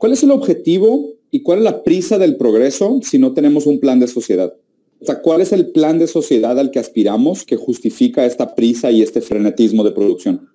¿Cuál es el objetivo y cuál es la prisa del progreso si no tenemos un plan de sociedad? O sea, ¿cuál es el plan de sociedad al que aspiramos que justifica esta prisa y este frenetismo de producción?